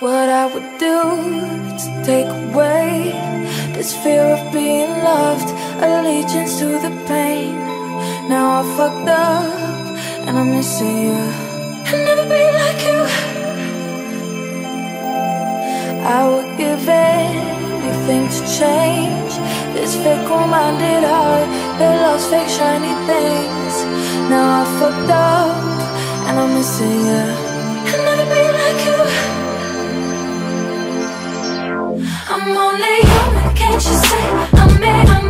what I would do to take away this fear of being loved, allegiance to the pain. Now I fucked up and I'm missing you. I'll never be like you. I would give anything to change this fickle-minded heart that loves fake shiny things. Now I fucked up and I'm missing you. I'll never be like you. I'm only human, can't you see? I made, I